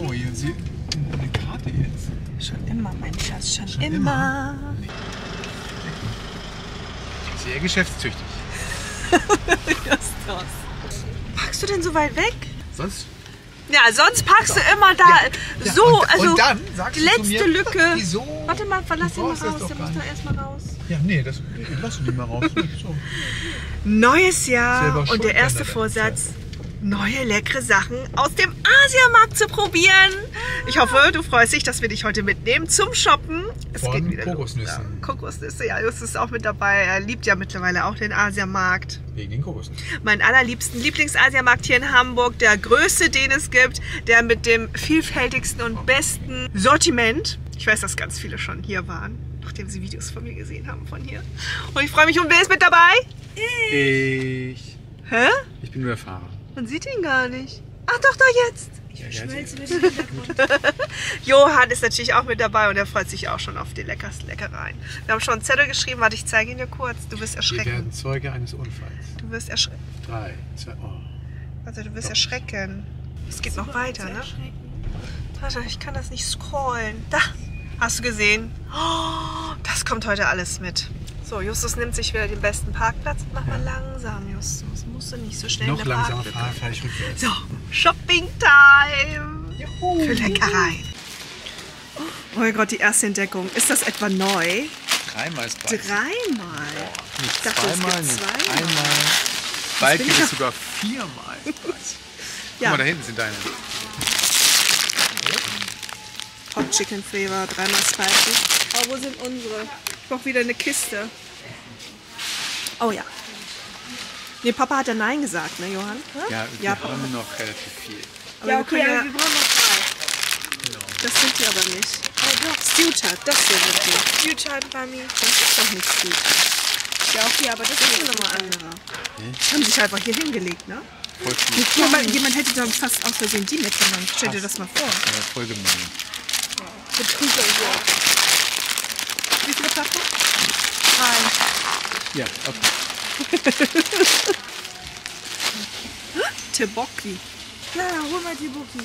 Oh, hier sie eine Karte jetzt. Schon immer, mein Schatz, schon, Schon immer. Sehr geschäftstüchtig. Justus. Packst du denn so weit weg? Sonst. Ja, sonst packst du immer da Ja, so, und, also und dann sagst die letzte mir, Lücke. Wieso? Warte mal, verlass ihn mal das raus, doch der muss nicht. erstmal raus. Ja, nee, das ich lass ihn mal raus. So. Neues Jahr und der erste er Vorsatz, neue leckere Sachen aus dem Asiamarkt zu probieren. Ich hoffe, du freust dich, dass wir dich heute mitnehmen zum Shoppen. Es Von geht wieder Kokosnüssen. Los. Kokosnüsse, ja, Justus ist auch mit dabei. Er liebt ja mittlerweile auch den Asiamarkt. Wegen den Kokosnüssen. Mein allerliebsten Lieblingsasiamarkt hier in Hamburg, der größte, den es gibt, der mit dem vielfältigsten und besten Sortiment. Ich weiß, dass ganz viele schon hier waren, nachdem sie Videos von mir gesehen haben von hier. Und ich freue mich, und wer ist mit dabei? Ich. Hä? Ich bin nur der Fahrer. Man sieht ihn gar nicht. Ach doch, da jetzt. Ich verschmelze mit dem Hintergrund. Johann ist natürlich auch mit dabei und er freut sich auch schon auf die leckersten Leckereien. Wir haben schon einen Zettel geschrieben, warte, ich zeige ihn dir kurz. Du wirst Wir erschrecken. werden Zeuge eines Unfalls. Du wirst erschrecken. Drei, zwei, oh. Warte, du wirst erschrecken. Es geht noch weiter, ne? Warte, ich kann das nicht scrollen. Da, hast du gesehen? Oh, das kommt heute alles mit. So, Justus nimmt sich wieder den besten Parkplatz. Mach mal langsam, Justus. Musst du nicht so schnell Noch in der langsamer fahren, fahre ich rückwärts. So, Shopping Time. Für Leckereien. Oh mein Gott, die erste Entdeckung. Ist das etwa neu? Dreimal ist bald. Dreimal. Nicht Ich dachte, es zweimal, nicht zweimal. einmal. Bald gibt es sogar viermal. Guck Ja, mal, da hinten sind deine. Hot Chicken Flavor, dreimal spicy. Oh, wo sind unsere? Ich brauche wieder eine Kiste. Oh ja. Nee, Papa hat ja Nein gesagt, ne, Johann? Ja, wir ja, Papa. haben noch relativ viel. Aber Ja, wir okay, können aber ja, wir brauchen noch zwei. das sind die aber nicht. Oh, doch. Stewtart, das hier sind die. Future Mami. Das ist doch nicht Stewtart. Ja, okay, aber das Das ist nochmal anderer. Die haben sich einfach hier hingelegt, ne? Voll viel. Jemand, jemand hätte dann fast aus Versehen die mitgenommen. Stell dir das mal vor. Ja, voll gemein. Betrüger hier. Nein. Ja, okay. Tebocki. Ja, hol mal die Buki.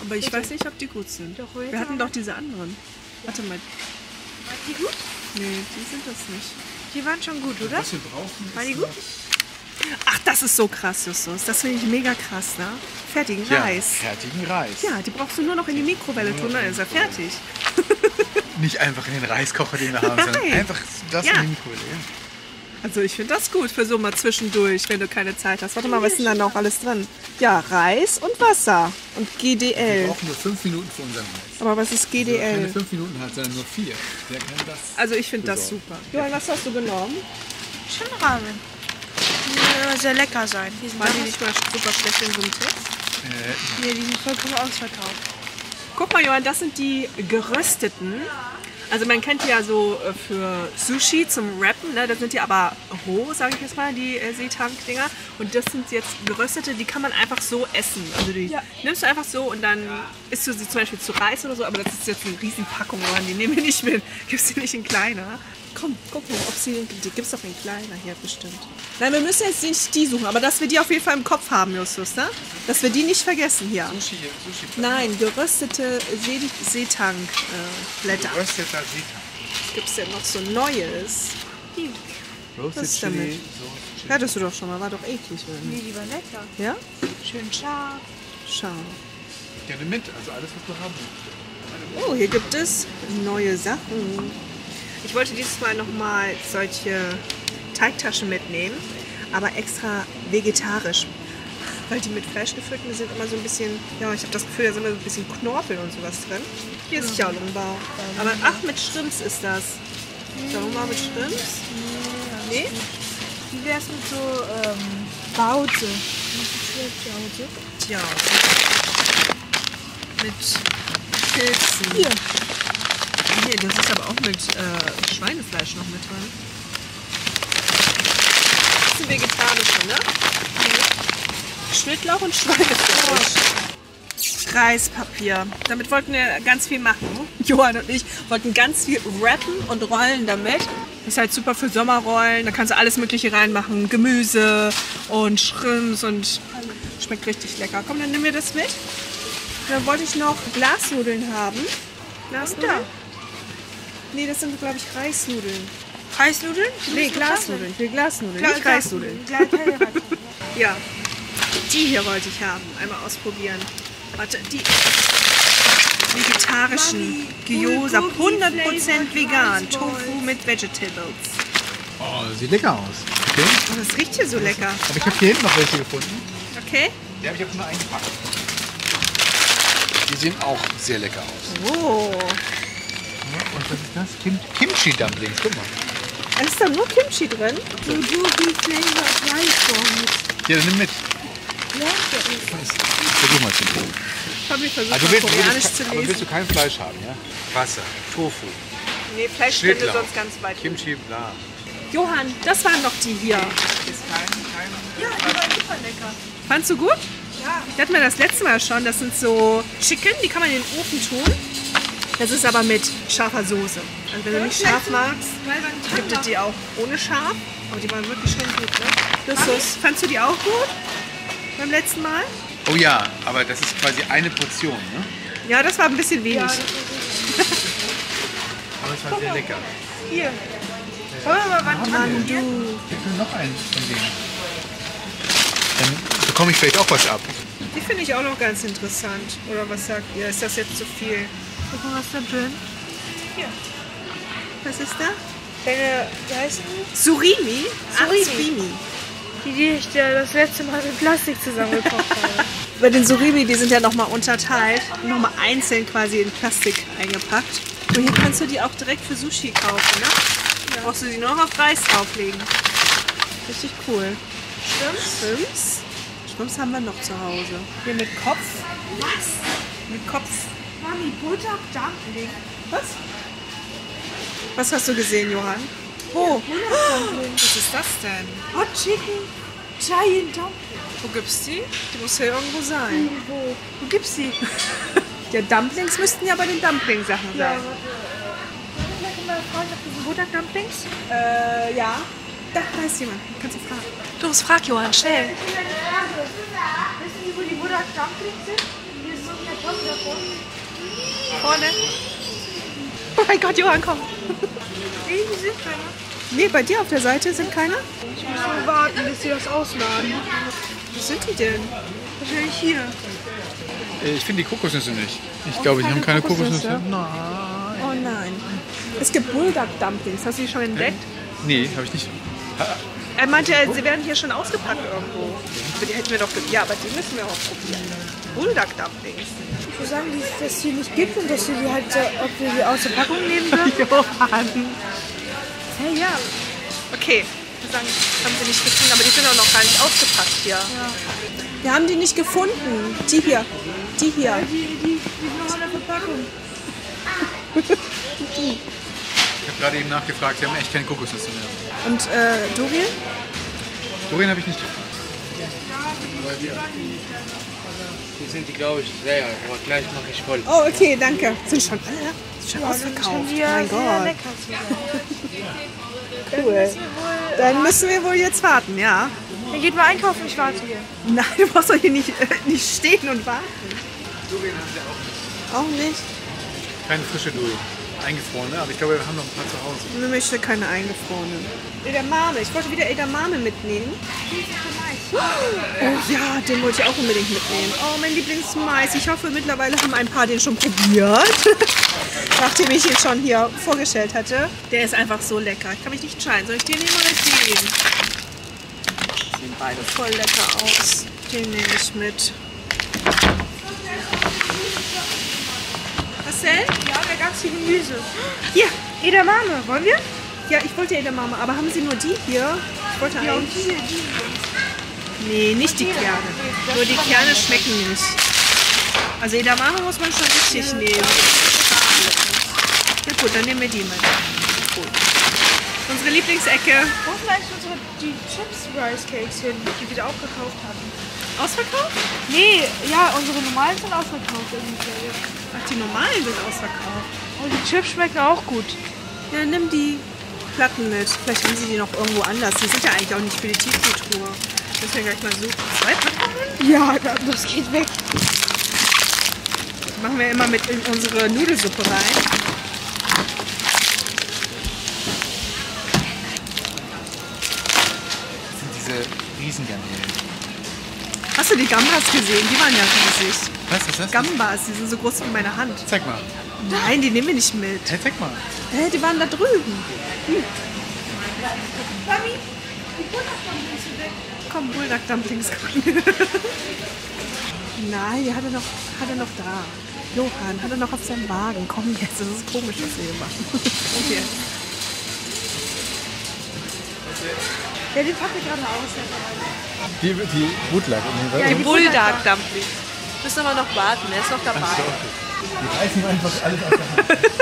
Aber ich weiß nicht, ob die gut sind. Doch, Wir hatten doch diese anderen. Warte mal. War die gut? Nee, die sind das nicht. Die waren schon gut, oder? Was wir brauchen War die gut? Ach, das ist so krass, Justus. Das finde ich mega krass, ne? Fertigen ja, Reis. fertigen Reis. Ja, die brauchst du nur noch in die Mikrowelle tun, dann ist er fertig. Nicht einfach in den Reiskocher, den wir haben, sondern Nein. einfach das Ja. in die Mikrowelle. Ja. Also ich finde das gut für so mal zwischendurch, wenn du keine Zeit hast. Warte mal, was ist denn da noch alles drin? Ja, Reis und Wasser und Wir GDL. brauchen nur fünf Minuten für unseren Reis. Aber was ist Wer keine GDL? fünf Minuten hat, sondern nur vier. Der kann das. Also ich finde das super. Johann, was hast du genommen? Schon Ramen. Die äh, sehr lecker sein. Die sind, War die nicht mal super schlecht in so einem Test? Äh, Nee, die sind vollkommen ausverkauft. Guck mal, Johann, das sind die gerösteten. Also man kennt die ja so äh, für Sushi zum Wrappen, ne? das sind die aber roh, sage ich jetzt mal, die äh, Seetang-Dinger. Und das sind jetzt geröstete, die kann man einfach so essen. Also die Ja. nimmst du einfach so und dann isst du sie zum Beispiel zu Reis oder so, aber das ist jetzt eine Riesenpackung, Johann, die nehmen wir nicht mit. Gibst du nicht in kleiner? Komm, guck mal, ob sie, die gibt's doch in kleiner hier bestimmt. Nein, wir müssen jetzt nicht die suchen, aber dass wir die auf jeden Fall im Kopf haben, Justus, ne? Dass wir die nicht vergessen hier. Sushi, Sushi. Nein, geröstete See Seetang-Blätter. Rösteter Seetang. Was gibt's denn noch so Neues? Roasted ist damit? Chili, Chili. Hattest du doch schon mal, war doch eklig, oder Nee, die waren lecker. Ja? Schön scharf. Schau. Gerne mit, also alles, was wir haben. Oh, hier gibt es neue Sachen. Ich wollte dieses Mal nochmal solche Teigtaschen mitnehmen, aber extra vegetarisch. Weil die mit Fleisch gefüllten sind immer so ein bisschen, ja, ich habe das Gefühl, da sind immer so ein bisschen Knorpel und sowas drin. Hier ist Xiaolongbao. Aber ach, mit Shrimps ist das. Xiaolongbao mit Shrimps? Nee? Wie wär's mit so ähm, Baute? Baute? Tja. Mit Pilzen. Hier. Hier, das ist aber auch mit äh, Schweinefleisch noch mit drin. Das ist ein vegetarischer, ne? Schnittlauch und Schweinefleisch. Reispapier. Damit wollten wir ganz viel machen. Johann und ich wollten ganz viel wrappen und rollen damit. Ist halt super für Sommerrollen. Da kannst du alles Mögliche reinmachen. Gemüse und Shrimps und schmeckt richtig lecker. Komm, dann nehmen wir das mit. Dann wollte ich noch Glasnudeln haben. Glasnudeln? Nee, das sind, glaube ich, Reisnudeln. Reisnudeln? Nee, Glasnudeln. Will Glasnudeln, Glas- nicht Reisnudeln. Ja, die hier wollte ich haben. Einmal ausprobieren. Warte, die vegetarischen Gyoza, 100% vegan. Tofu mit Vegetables. Oh, sieht lecker aus. Okay. Oh, das riecht hier so lecker. Aber ich habe hier hinten noch welche gefunden. Okay? Die habe ich aber nur eingepackt. Die sehen auch sehr lecker aus. Oh. Und was ist das? Kim Kimchi Dumplings. Guck mal. Da ist da nur Kimchi drin. Du, du, die Flavor Fleisch Hier, dann nimm mit. Ja, Versuch mal zu Ich habe mir versucht, Also willst, Koreanisch willst, zu aber willst lesen. du kein Fleisch haben, ja? Wasser, Tofu, Nee, Fleisch könnte Schnittlauch, sonst ganz weit. Kimchi, bla. Johann, das waren doch die hier. Ist kein, kein Ja, die war super lecker. Fandst du gut? Ja. Ich hatte mir das letzte Mal schon. Das sind so Chicken, die kann man in den Ofen tun. Das ist aber mit scharfer Soße. Also wenn du nicht scharf magst, gibt es die auch ohne scharf. Aber die waren wirklich schon gut, ne? Justus, fandst du die auch gut? Beim letzten Mal? Oh ja, aber das ist quasi eine Portion, ne? Ja, das war ein bisschen wenig. Aber es war sehr lecker. Hier. Wollen wir mal was Mann, Ich will noch einen von denen. Dann bekomme ich vielleicht auch was ab. Die finde ich auch noch ganz interessant. Oder was sagt ihr? Ist das jetzt zu viel? Guck mal, was da drin Was ist da? Deine, wie heißen die? Surimi? Surimi. Die, die ich das letzte Mal mit Plastik zusammengekocht habe. Bei den Surimi, die sind ja nochmal unterteilt, nochmal einzeln quasi in Plastik eingepackt. Und hier kannst du die auch direkt für Sushi kaufen, ne? Da brauchst du die nur noch auf Reis drauflegen. Richtig cool. Stimmt's? Schwimm's? Schwimm's haben wir noch zu Hause. Hier mit Kopf. Was? Mit Kopf. Mami, Butter Dumpling. Was? Was hast du gesehen, Johann? Wo? Was ist das denn? Hot Chicken Giant Dumpling. Wo gibt's die? Die muss hier irgendwo sein. Wo? Wo gibt's die? Ja, Dumplings müssten ja bei den Dumpling-Sachen Ja, sein. warte. Sollen wir vielleicht mal fragen nach diesen Butter Dumplings? Äh, ja. Da, da ist jemand. Kannst du fragen. Los, frag Johann, schnell. Ich eine Frage. Wissen Sie, wo die Butter Dumplings sind? Hier ist so ein Karton davon. Vorne. Oh mein Gott, Johann, komm. Nee, die sind keine. Nee, bei dir auf der Seite sind keine? Ich muss nur warten, bis sie das ausladen. Wo sind die denn? Wahrscheinlich hier. Äh, Ich finde die Kokosnüsse nicht. Ich glaube, die haben keine Kokosnüsse? Kokosnüsse. Nein. Oh nein. Es gibt Bulldog-Dumplings. Hast du die schon entdeckt? Nee, habe ich nicht. Er meinte, sie werden hier schon ausgepackt irgendwo. Aber die hätten wir doch... Ja, aber die müssen wir auch probieren. Bulldog-Dumplings. Ich würde sagen, dass es die nicht gibt und dass wir die halt, äh, ob wir die aus der Packung nehmen dürfen. Johann. Hey, ja. Okay. Wir sagen, haben sie nicht gefunden, aber die sind auch noch gar nicht ausgepackt hier. Wir haben die nicht gefunden. Die hier. Die hier. Die, die, die sind noch in der Verpackung. Habe gerade eben nachgefragt, sie haben echt keine Kokosnüsse mehr. Und äh, Dorian? Worin habe ich nicht gefragt? Hier sind die, glaube ich, sehr, aber gleich mache ich voll. Oh, okay, danke. Sind schon alle? Sind schon ausverkauft. Schon mein Gott. Cool. Dann müssen wir wohl jetzt warten, ja? Dann geht mal einkaufen, ich warte hier. Nein, du brauchst doch hier nicht, äh, nicht stehen und warten. Durian haben sie auch nicht. Auch nicht. Keine frische Durian. Eingefrorene, aber ich glaube, wir haben noch ein paar zu Hause. Ich möchte keine eingefrorenen. Edamame. Ich wollte wieder Edamame mitnehmen. Oh ja, den wollte ich auch unbedingt mitnehmen. Oh, mein Lieblingsmais. Ich hoffe, mittlerweile haben ein paar den schon probiert. Nachdem ich ihn schon hier vorgestellt hatte. Der ist einfach so lecker. Ich kann mich nicht entscheiden. Soll ich den nehmen oder den? Sehen beide voll lecker aus. Den nehme ich mit. Was ganz viel Gemüse. Hier. Edamame, wollen wir? Ja, ich wollte Edamame, aber haben Sie nur die hier? Ich wollte Ja, eigentlich... diese, die. Nee, nicht die Kerne. Nur die Kerne schmecken nicht. Also Edamame muss man schon richtig nehmen. Ja gut, dann nehmen wir die mit. Gut. Unsere Lieblingsecke. Wo sind eigentlich unsere die Chips Rice Cakes hin, die wir auch gekauft hatten? Ausverkauft? Nee, ja, unsere normalen sind ausverkauft irgendwie. Ach, die normalen sind ausverkauft. Und die Chips schmecken auch gut. Ja, nimm die Platten mit. Vielleicht haben sie die noch irgendwo anders. Die sind ja eigentlich auch nicht für die Tiefkühltruhe. Müssen wir gleich mal suchen. Zwei Packungen? Ja, das geht weg. Machen wir immer mit in unsere Nudelsuppe rein. Das sind diese Riesengarnelen. Hast du die Gambas gesehen? Die waren ja riesig. Was ist das? Gambas, die sind so groß wie meine Hand. Zeig mal. Nein, die nehmen wir nicht mit. Hey, zeig mal. Hä, die waren da drüben. Mami, die sind weg. Komm, Bulldog Dumplings gucken. Nein, die hat er noch, hat er noch da. Johann, hat er noch auf seinem Wagen. Komm jetzt, das ist komisch, was wir hier machen. Komm jetzt. Ja, den packe ich gerade aus. Die, die Bootleg. Ja, Die die Bulldog Dumplings. Müssen aber noch warten, er ist noch dabei. Die reißen einfach alles aus der Hand.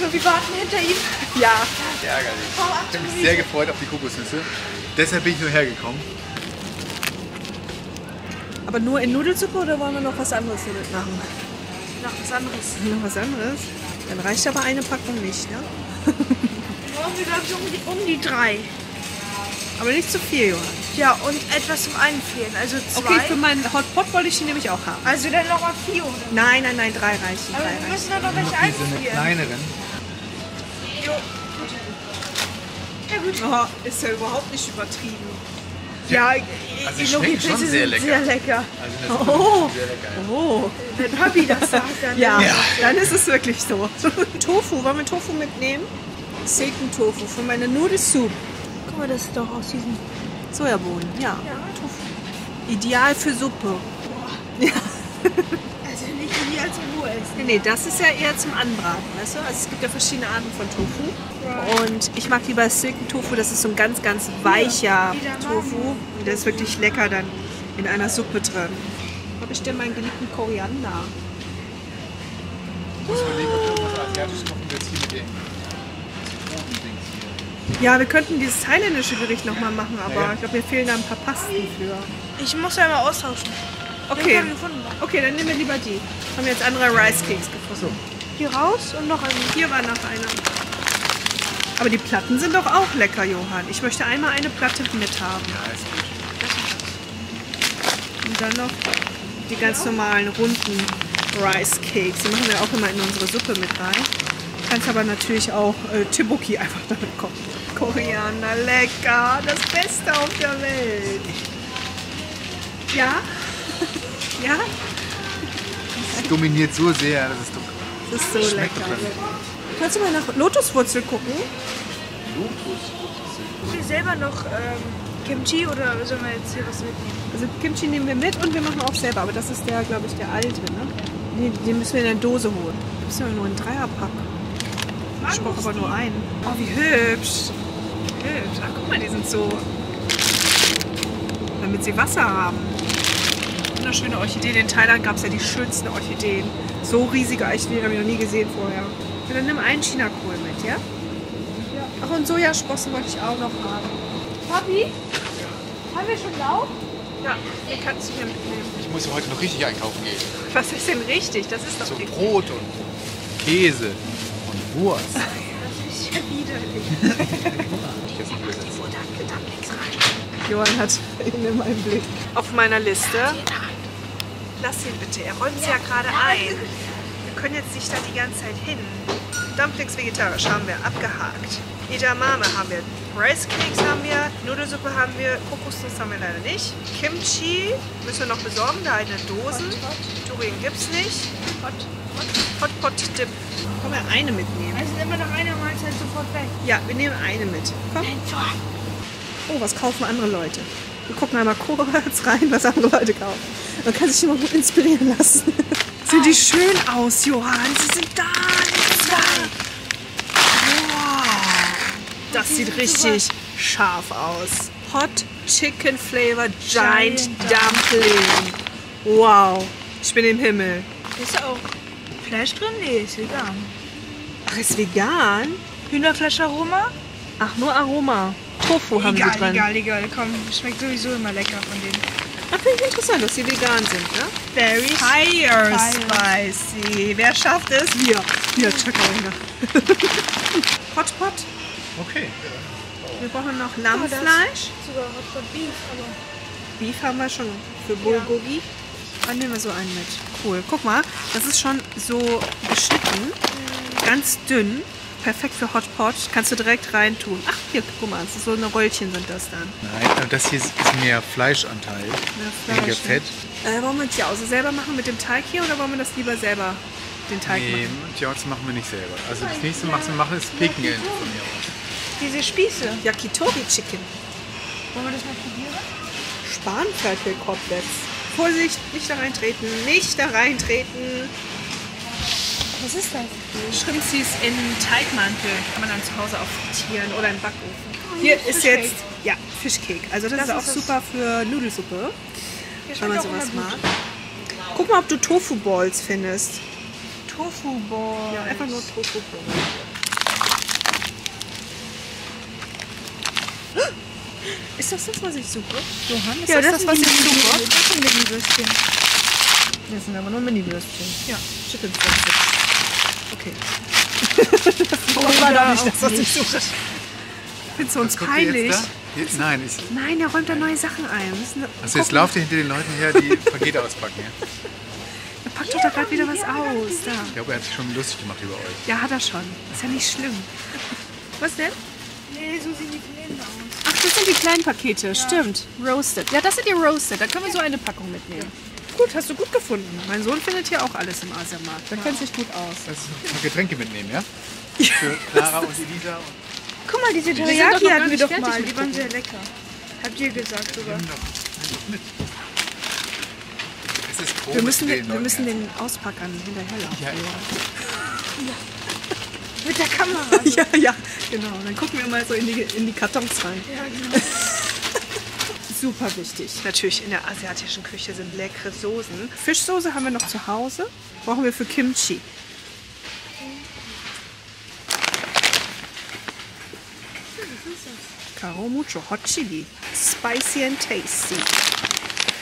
So, wir warten hinter ihm. Ja, Ärgerlich. Ich habe mich sehr gefreut auf die Kokosnüsse. Deshalb bin ich nur hergekommen. aber nur in Nudelsuppe oder wollen wir noch was anderes damit machen? Noch was anderes. Noch was anderes? Dann reicht aber eine Packung nicht, ne? Brauchen wir, glaube ich, um die, um die drei. Aber nicht zu viel, Johann. Ja, und etwas zum Einfrieren. Also zwei. Okay, für meinen Hotpot wollte ich die nämlich auch haben. also dann nochmal vier, oder? Nein, nein, nein, drei reichen. Aber Drei wir reichen. müssen dann noch welche Noch diese eine einfrieren. kleineren. Jo. Ja, gut. Oh, ist ja überhaupt nicht übertrieben. Ja, Also die schon Gnocchi-Pilze sehr sind lecker. sehr lecker. Also Oh. sehr lecker. Oh, Wenn Papi das sagt, dann... ja, Ja. dann ist es wirklich so. Tofu, wollen wir Tofu mitnehmen? Seitan Tofu für meine Nudelsuppe. Guck mal, das ist doch aus diesem... Sojabohnen, ja. Ja, Tofu. Ideal für Suppe. Also nicht wie als Ruhe essen. Nee, nee, das ist ja eher zum Anbraten, weißt du? Also es gibt ja verschiedene Arten von Tofu. Und ich mag lieber Silken Tofu, das ist so ein ganz, ganz weicher Tofu. Und der ist wirklich lecker dann in einer Suppe drin. Habe ich denn meinen geliebten Koriander? Ich muss überlegen, ob wir irgendwas Asiatisches machen wir jetzt hier Ja, wir könnten dieses thailändische Gericht nochmal machen, aber Ja, ja. ich glaube, mir fehlen da ein paar Pasten für. Ich muss ja mal austauschen. Okay, okay, dann nehmen wir lieber die. Haben wir jetzt andere Rice Cakes gefunden. Hier raus und noch einen. Hier war noch einer. Aber die Platten sind doch auch lecker, Johann. Ich möchte einmal eine Platte mit haben. Ja, ist gut. Und dann noch die ganz normalen runden Rice Cakes. Die machen wir auch immer in unsere Suppe mit rein. Kannst aber natürlich auch äh, Tibuki einfach damit kochen. Koriander, lecker. Das Beste auf der Welt. Ja? ja? Es dominiert so sehr, das ist doch Das ist so lecker. Kannst du mal nach Lotuswurzel gucken? Lotus. Haben wir selber noch ähm, Kimchi oder sollen wir jetzt hier was mitnehmen? Also Kimchi nehmen wir mit und wir machen auch selber. Aber das ist der, glaube ich, der alte. Ne? Den, den müssen wir in der Dose holen. Gibt es ja nur einen Dreierpack. Ich brauche aber nur einen. Oh, wie hübsch. Hübsch. Ach, guck mal, die sind so. Damit sie Wasser haben. Wunderschöne Orchideen. In Thailand gab es ja die schönsten Orchideen. So riesige Orchideen habe ich noch nie gesehen vorher. Ja, dann nimm einen Chinakohl mit, ja? Ja. Ach, und Sojasprossen wollte ich auch noch haben. Papi? Haben wir schon Lauch? Ja, den kannst du hier mitnehmen. Ich muss heute noch richtig einkaufen gehen. Was ist denn richtig? Das ist doch So die Brot und Käse und Wurst. Das ist ja widerlich. Ich jetzt übersetzen. Danke. Johann hat ihn in meinem Blick. Auf meiner Liste. Lass ihn bitte, er räumt sie ja gerade ein. Wir können jetzt nicht da die ganze Zeit hin. Dumplings vegetarisch haben wir abgehakt. Edamame haben wir. Rice Cakes haben wir. Nudelsuppe haben wir. Kokosnuss haben wir leider nicht. Kimchi müssen wir noch besorgen, da in den Dosen. Durian gibt's nicht. Hot, Hot Pot Dip. Können wir eine mitnehmen? Also immer nach einer Mahlzeit sofort weg. Ja, wir nehmen eine mit. Komm. Oh, was kaufen andere Leute? Wir gucken einmal kurz rein, was andere Leute kaufen. Man kann sich immer gut inspirieren lassen. Sehen die schön aus, Johann? Sie sind da. Zwei. Das sieht richtig scharf aus. Hot Chicken Flavor Giant Giant Dumpling. Wow. Ich bin im Himmel. Ist da auch Fleisch drin? Nee, ist vegan. Ach, ist vegan? Hühnerfleischaroma? Ach, nur Aroma. Tofu haben egal, die drin. egal, egal. Komm, schmeckt sowieso immer lecker von denen. Ach, finde ich interessant, dass sie vegan sind, ne? Very Fire Fire. Spicy. Wer schafft es? Wir. Wir, Chakaina. Hot Pot. Okay. Wir brauchen noch Lammfleisch. Sogar Hot Pot Beef, aber Beef haben wir schon für Bulgogi. Dann nehmen wir so einen mit. cool. Guck mal, das ist schon so geschnitten, ganz dünn. Perfekt für Hot Pot. Kannst du direkt reintun. Ach, hier, guck mal, das ist so eine Röllchen sind das dann. Nein, das hier ist mehr Fleischanteil. Weniger Fleisch, Fett. Äh, wollen wir uns die Außer selber machen mit dem Teig hier oder wollen wir das lieber selber den Teig Nee, machen? Tja, das machen wir nicht selber. Also das nächste, was wir machen, ist Peking-Ente von mir aus. Diese Spieße. Yakitori Chicken. Wollen wir das mal probieren? Spanferkel-Koteletts. Vorsicht, nicht da reintreten, nicht da reintreten. Was ist das? Schrimpsis in Teigmantel kann man dann zu Hause auch frittieren oder im Backofen. hier Hier ist Fischcake. jetzt, ja, Fischcake. Also das, Das ist auch ist super für Nudelsuppe, wenn man sowas mag. Guck mal, ob du Tofu-Balls findest. Tofu Ball. Ja, einfach nur Tofu-Balls. Ist das das, was ich suche? Johann, ist Ja, das, das, das, was ich suche? Das sind Mini-Würstchen. Das sind aber nur Mini-Würstchen. Ja, Chicken Fried Okay. das war da nicht auch das, was ich nicht. suche. Ich finde so uns peinlich. jetzt nein, ich, Nein, er räumt da neue Sachen ein. Also jetzt lauft ihr hinter den Leuten her, die Pakete auspacken. Ja? Er packt doch da gerade wieder was aus. Da. Ich glaube, er hat sich schon lustig gemacht über euch. Ja, hat er schon. Ist ja nicht schlimm. Was denn? Nee, so sehen die Pläne aus. Das sind die kleinen Pakete. Stimmt. Roasted. Ja, das sind die Roasted. Da können wir so eine Packung mitnehmen. Gut, hast du gut gefunden. Mein Sohn findet hier auch alles im Asiamarkt. Der kennt sich gut aus. Paar Getränke mitnehmen, ja? Für Clara und Elisa. Und Guck mal, diese Teriyaki hatten wir doch mal. Die waren sehr lecker. Habt ihr gesagt sogar. nimm doch, nimm doch mit. Es ist komisch Wir müssen, den, wir müssen den Auspackern hinterherlaufen. Ja, Mit der Kamera. Ja, ja, genau. Dann gucken wir mal so in die, in die Kartons rein. Ja, genau. Super wichtig. Natürlich in der asiatischen Küche sind leckere Soßen. Fischsoße haben wir noch zu Hause. Brauchen wir für Kimchi. Caro mucho Hot Chili. Spicy and tasty.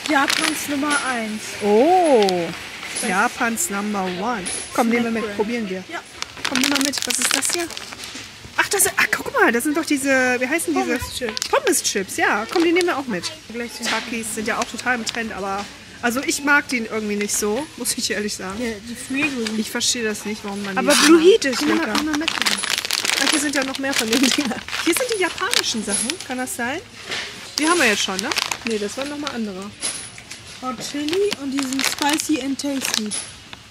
Japans Nummer 1. Oh, Japans Number One. Komm, nehmen wir mit, probieren wir. Ja. Komm, nimm mal mit. Was ist das hier? Ach, das sind, ach, guck mal, das sind doch diese, wie heißen diese? Pommes-Chips. Pommes-Chips, ja. Komm, die nehmen wir auch mit. Takis sind ja auch total im Trend, aber also ich mag die irgendwie nicht so, muss ich ehrlich sagen. ja, die sind. Ich verstehe das nicht, warum man Aber Blue. Heat ist mal- lecker. nimm mal mit. Ach, hier sind ja noch mehr von den Dingern. Hier sind die japanischen Sachen, kann das sein? Die haben wir jetzt schon, ne? Nee, das waren nochmal andere. Hot Chili und die sind spicy and tasty.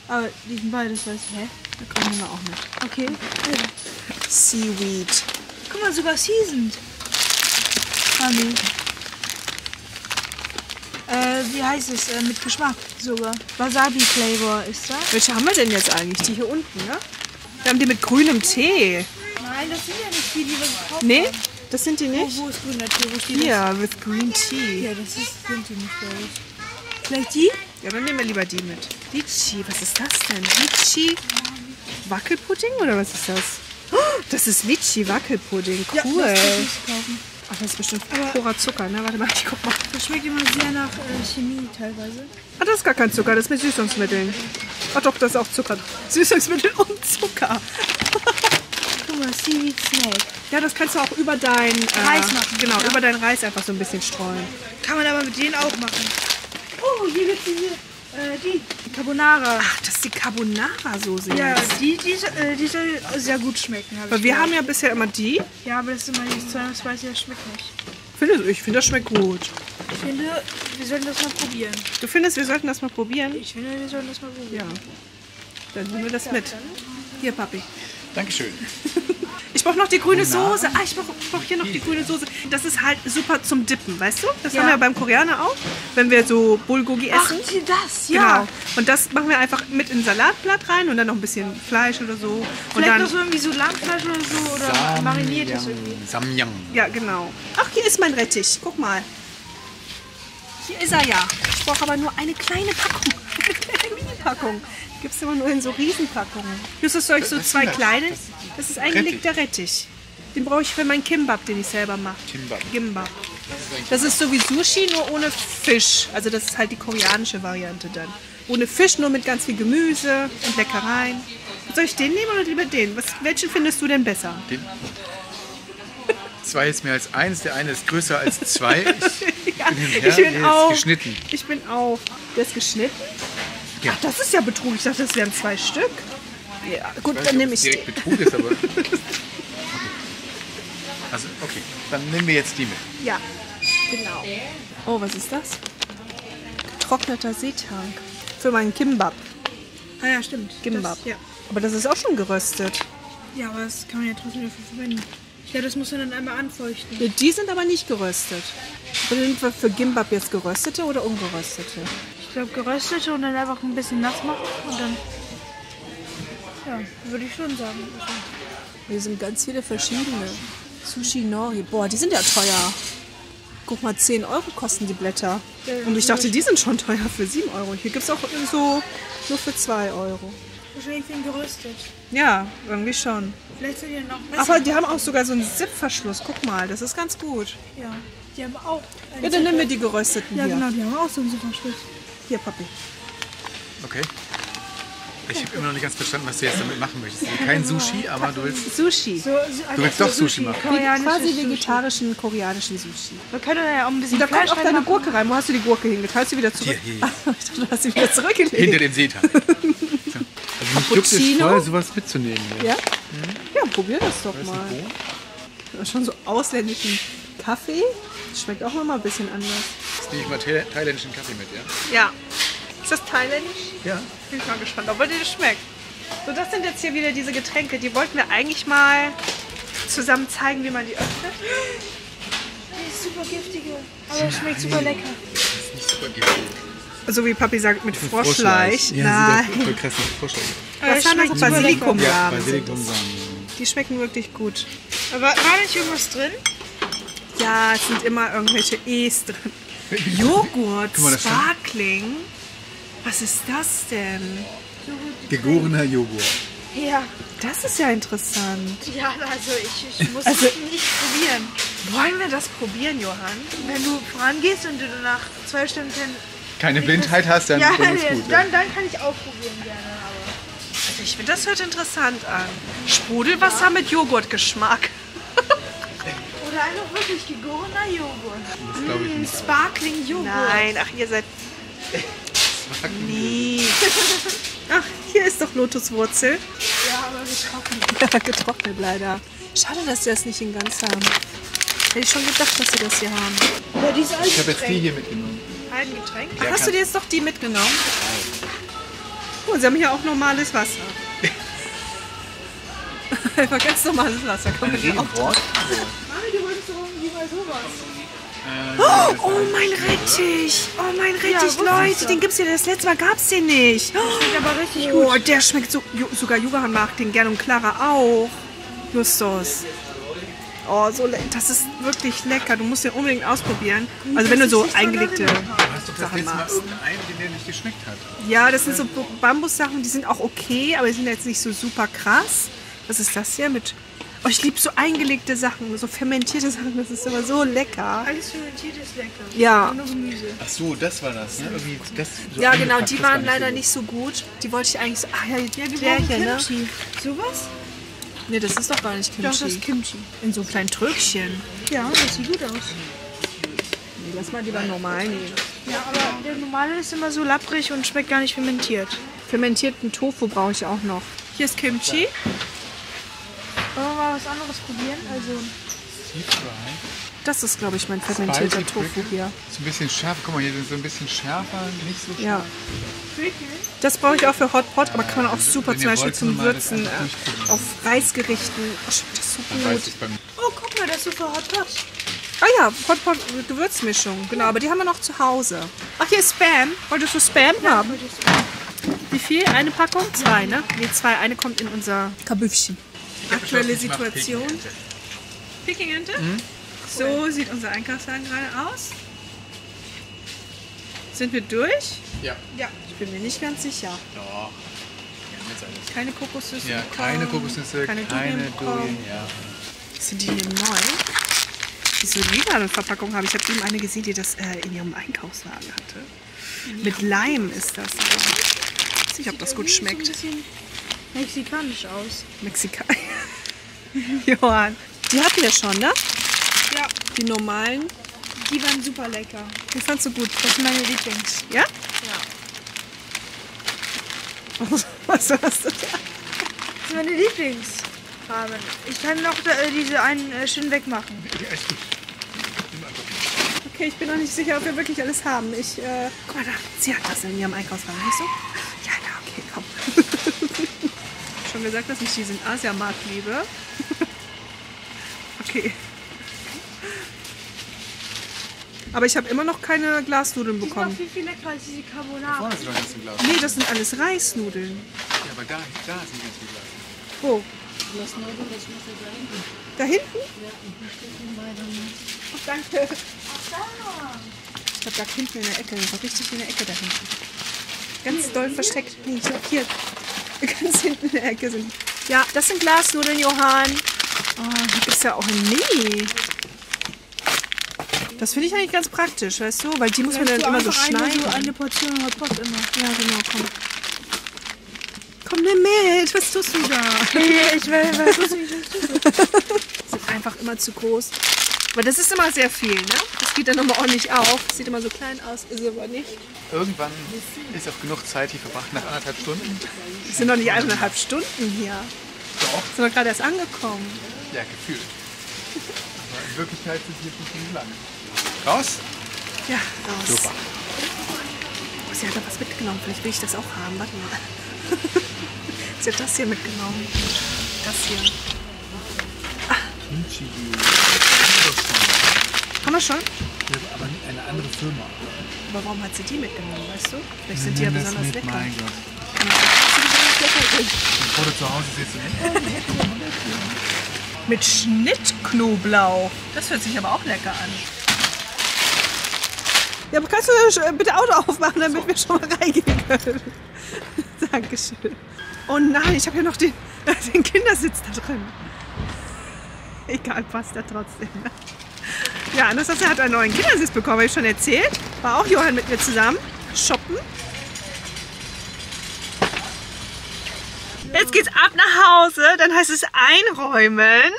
Aber die sind beides, weißt du, hä? Da kommen wir auch mit. Okay. Seaweed. Guck mal, sogar seasoned. Ah, nee. Äh, wie heißt es? Äh, mit Geschmack sogar. Wasabi-Flavor ist da. Welche haben wir denn jetzt eigentlich? Die hier unten, ne? Wir haben die mit grünem Tee. Nein, das sind ja nicht die, die wir gekauft Nee, haben. das sind die Wo, nicht. wo ist grüner Tee? Wo steht Hier, with green das? tea. Ja, das ist, sind die nicht, glaube ich. Vielleicht die? Ja, dann nehmen wir lieber die mit. Litchi, was ist das denn? Litchi Wackelpudding oder was ist das? Oh, Das ist Litchi Wackelpudding. Ja, Cool. das kann ich kaufen. Ach, das ist bestimmt Aber- purer Zucker, ne? Warte mal, ich guck mal. Das schmeckt immer sehr nach äh, Chemie teilweise. Ah, das ist gar kein Zucker, das ist mit Süßungsmitteln. Ach doch, das ist auch Zucker. Süßungsmittel und Zucker. Guck mal, Seaweed Snack. Ja, das kannst du auch über dein äh, Reis machen, Genau, ja. über deinen Reis einfach so ein bisschen streuen. Kann man aber mit denen auch machen. Oh, hier gibt's diese, äh, die Carbonara. Ach, das ist die Carbonara-Soße Ja, jetzt. die, die, äh, die soll sehr gut schmecken. hab Weil wir gehört. haben ja bisher immer die. Ja, aber das ist immer nicht so spicy, das schmeckt nicht. Findest du? Ich finde, das schmeckt gut. Ich finde, wir sollten das mal probieren. Du findest, wir sollten das mal probieren? Ich finde, wir sollten das mal probieren. Ja. Dann nehmen wir das mit. Hier, Papi. Dankeschön. Ich brauche noch die grüne Soße. Ah, ich brauche brauch hier noch die grüne Soße. Das ist halt super zum Dippen, weißt du? Das Ja. haben wir beim Koreaner auch, wenn wir so Bulgogi Ach, essen. die- das, ja. Genau. Und das machen wir einfach mit in ein Salatblatt rein und dann noch ein bisschen Fleisch oder so. Und Vielleicht dann, noch so irgendwie so Lammfleisch oder so oder mariniertes irgendwie. Samyang. ja, genau. Ach, hier ist mein Rettich. Guck mal. Hier ist er ja. Ich brauche aber nur eine kleine Packung. Eine kleine Mini-Packung. Gibt es immer nur in so Riesenpackungen. Justus, soll ich so zwei das? kleine? Das- Das ist eingelegter Rettich. Den brauche ich für meinen Kimbab, den ich selber mache. Kimbab. Gimbab. Das ist so wie Sushi, nur ohne Fisch. Also das ist halt die koreanische Variante dann. Ohne Fisch, nur mit ganz viel Gemüse und Leckereien. Soll ich den nehmen oder lieber den? Was, welchen findest du denn besser? Den zwei ist mehr als eins, der eine ist größer als zwei. Ich Ja, bin ich bin ist auch. geschnitten. Ich bin auch. Der ist geschnitten. Ja. Ach, das ist ja Betrug. Ich dachte, das wären zwei Stück. Ja, gut, Ich weiß dann nehme ich es die. direkt Betrug ist, aber. Okay. Also, okay. Dann nehmen wir jetzt die mit. Ja, genau. Oh, was ist das? Getrockneter Seetank. Für meinen Kimbab. Ah ja, stimmt. Gimbab. Das, ja. Aber das ist auch schon geröstet. ja, aber das kann man ja trotzdem dafür verwenden. Ich glaube, das muss man dann einmal anfeuchten. Ja, Die sind aber nicht geröstet. Sind wir für Gimbab jetzt geröstete oder ungeröstete? Ich glaube, geröstete und dann einfach ein bisschen nass machen und dann. Ja, würde ich schon sagen. Hier sind ganz viele verschiedene. Sushi Nori. Boah, die sind ja teuer. Guck mal, 10 Euro kosten die Blätter. Und ich dachte, die sind schon teuer für 7 Euro. Hier gibt es auch so nur für 2 Euro. Wahrscheinlich ihn geröstet. Ja, irgendwie schon. Vielleicht sind die noch besser. Aber die haben auch sogar so einen Zip-Verschluss. Guck mal, das ist ganz gut. ja, die haben auch. Ja, dann nehmen wir die gerösteten Ja, hier. genau, die haben auch so einen Superschluss. Hier, Papi. Okay. Ich habe immer noch nicht ganz verstanden, was du jetzt damit machen möchtest. Also kein Sushi, aber du willst. Sushi. So, so, Du willst doch Sushi machen. Quasi Sushi. vegetarischen, koreanischen Sushi. Wir können da ja auch ein bisschen Da kommt Fleisch auch deine. Gurke rein. Wo hast du die Gurke hingetan? Hast du wieder zurück? Hier, hier. Ich dachte, du hast sie wieder zurückgelegt. Hinter dem Seetank. Also mich juckt es voll, sowas mitzunehmen. Hier. Ja? Ja, probier das doch mal. Ja, Schon so ausländischen Kaffee. Schmeckt auch noch mal ein bisschen anders. Jetzt nehme ich mal thail- thailändischen Kaffee mit, ja? Ja. Ist das thailändisch? Ja. Bin ich mal gespannt, ob dir das schmeckt. So, das sind jetzt hier wieder diese Getränke. Die wollten wir eigentlich mal zusammen zeigen, wie man die öffnet. Die ist super giftige. Aber es schmeckt super lecker. Nicht super giftig. So wie Papi sagt, mit Froschleich. Ja, sieht Nein. krass Froschleich. Das sind schmeckt also super Basilikum. Ja, Ja, Basilikumsamen. die schmecken wirklich gut. Aber war nicht irgendwas drin? Ja, es sind immer irgendwelche E's drin. Joghurt, mal, Sparkling. Was ist das denn? Gegorener Joghurt. Ja. Das ist ja interessant. Ja, also ich, ich muss Also- es nicht probieren. Wollen wir das probieren, Johann? Wenn du vorangehst und du danach zwei Stunden kein... Keine Blindheit hast, dann, ja, dann ist gut. Ja. dann, dann kann ich auch probieren gerne. Aber Also ich finde, das hört interessant an. Sprudelwasser mit Joghurtgeschmack. Einfach wirklich gegorener Joghurt. Das glaube ich nicht. Sparkling Joghurt. Nein, ach, ihr seid... Nee. Ach, hier ist doch Lotuswurzel. Ja, aber getrocknet. Ja, getrocknet leider. Schade, dass sie das nicht in ganz haben. Hätte ich schon gedacht, dass sie das hier haben. Ja, die ist Ich habe jetzt die hier mitgenommen. Ein Getränk? Ach, hast du dir jetzt doch die mitgenommen? Oh, sie haben hier auch normales Wasser. Einfach ganz normales Wasser. Komm, Ein Riesenwort. Mami, du wolltest doch irgendwie mal sowas. Oh, mein Rettich. Oh, mein Rettich, ich Leute. Den gibt's hier. Das letzte Mal gab's den nicht. Schmeckt aber richtig Oh, gut. der schmeckt so. Sogar Johann mag den gern und Clara auch. Justus. Oh, so das ist wirklich lecker. Du musst den unbedingt ausprobieren. Also wenn du so eingelegte Sachen hat. Ja, das sind so Bu- Bambussachen, die sind auch okay, aber die sind jetzt nicht so super krass. Was ist das hier mit... Oh, ich liebe so eingelegte Sachen, so fermentierte Sachen. Das ist immer so lecker. Alles fermentiert ist lecker. Ja. Nur Gemüse. Ach so, das war das, ne? Irgendwie das so Ja, genau, die waren leider so nicht so gut. Die wollte ich eigentlich so... Ah ja, Ja, wir Klärchen, ne? Kimchi. Sowas? Nee, das ist doch gar nicht Doch, Kimchi. das ist Kimchi. In so kleinen Tröpfchen. Ja, das sieht gut aus. Nee, lass mal lieber normal nehmen. Ja, aber der normale ist immer so lapprig und schmeckt gar nicht fermentiert. Fermentierten Tofu brauche ich auch noch. Hier ist Kimchi. Mal was anderes probieren? Also. Das ist, glaube ich, mein fermentierter Spicy Tofu hier. Ist ein bisschen schärfer. Guck mal, hier sind so ein bisschen schärfer, nicht so scharf. Ja. Das brauche ich auch für Hot Pot, aber kann man auch super wenn zum Beispiel zum Würzen äh, auf Reisgerichten. Oh, schmeckt das so gut. oh, guck mal, das ist so für Hot Pot. Ah ja, Hot Pot Gewürzmischung. Genau, aber die haben wir noch zu Hause. Ach, hier ist Spam. Wolltest du Spam haben? Wie viel? Eine Packung? Zwei, ne? Nee, zwei. Eine kommt in unser Kabüffchen. Aktuelle Ich mach Situation. Pekingente. Pekingente? So sieht unser Einkaufswagen gerade aus. Sind wir durch? Ja. Ja. Ich bin mir nicht ganz sicher. Doch. Keine Kokosnüsse Ja, keine Kokosnüsse, keine, keine. Durian, ja. Sind die hier neu? Diese Lilanen-Verpackung habe ich. habe eben eine gesehen, die das äh, in ihrem Einkaufswagen hatte. Mit Leim ist das. Ich weiß nicht, ob das gut schmeckt. Sieht ein bisschen mexikanisch aus. Mexika. Johann. Die hatten wir schon, ne? Ja, Die normalen. die waren super lecker. Die fandst du gut. Das sind meine Lieblings. Ja? Was hast du da? Das ist meine Lieblingsfarbe. Ich kann noch äh, diese einen äh, schön wegmachen. Ja. Okay, ich bin noch nicht sicher, ob wir wirklich alles haben. Ich, äh, guck mal da, sie hat das in ihrem Einkaufswagen, siehst du? Ja, ja, okay, komm. Schon gesagt, dass ich diesen Asiamarkt liebe. Okay. Aber ich habe immer noch keine Glasnudeln Die ist noch bekommen. viel, viel leckerer als diese Carbonara. Vorne ist noch ganz im Glas. Nee, das sind alles Reisnudeln. Ja, aber da, da sind ganz viele Glas. Wo? Da hinten? Ach, danke. Ich glaube, da hinten in der Ecke, so richtig in der Ecke da hinten. Ganz doll versteckt. Nee, ich glaube hier. Ganz hinten in der Ecke sind. Ja, das sind Glasnudeln, Johann. Oh, hier gibt es ja auch ein Mini. Das finde ich eigentlich ganz praktisch, weißt du? Weil die muss man dann immer so schneiden. Eine, eine Portion Hotpot immer. Ja, genau, komm. Komm nimm mit, was tust du da? ich will, was ist sind einfach immer zu groß. Aber das ist immer sehr viel, ne? Das geht dann nochmal ordentlich auf. Sieht immer so klein aus, ist aber nicht. Irgendwann ist auch genug Zeit hier verbracht, nach anderthalb Stunden. Wir sind noch nicht eineinhalb Stunden hier. Doch. Sind doch gerade erst angekommen. Ja, gefühlt. Aber in Wirklichkeit sind wir fünf Minuten lang. Raus? Ja, raus. Super. Oh, sie hat da was mitgenommen. Vielleicht will ich das auch haben. Warte mal. sie hat das hier mitgenommen. Das hier. Kimchi. Haben wir schon? Aber eine andere Firma. Aber warum hat sie die mitgenommen, weißt du? Vielleicht sind die ja besonders lecker. Mein Gott. Besonders lecker sind. Bevor du zu Hause sitzt und Mit Schnittknoblauch. Das hört sich aber auch lecker an. Ja, aber kannst du äh, bitte Auto aufmachen, damit wir schon mal reingehen können? Dankeschön. Oh nein, ich habe ja noch den, den Kindersitz da drin. Egal, passt da trotzdem. Ja, Anastasia hat einen neuen Kindersitz bekommen, habe ich schon erzählt. War auch Johann mit mir zusammen shoppen. Jetzt geht's ab nach Hause, dann heißt es einräumen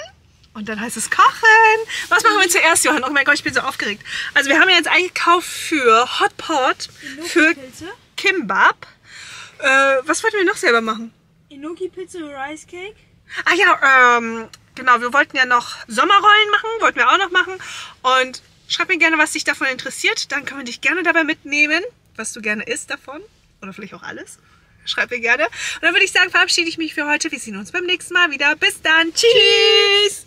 und dann heißt es kochen. Was machen wir zuerst, Johann? Oh mein Gott, ich bin so aufgeregt. Also wir haben jetzt eingekauft für Hotpot, für Pilze. Kimbab. Äh, was wollten wir noch selber machen? Enoki-Pilze, Rice Cake. Ah ja, ähm, genau, wir wollten ja noch Sommerrollen machen, wollten wir auch noch machen. Und schreib mir gerne, was dich davon interessiert. Dann können wir dich gerne dabei mitnehmen, was du gerne isst davon. Oder vielleicht auch alles. Schreib mir gerne. Und dann würde ich sagen, verabschiede ich mich für heute. Wir sehen uns beim nächsten Mal wieder. Bis dann. Tschüss.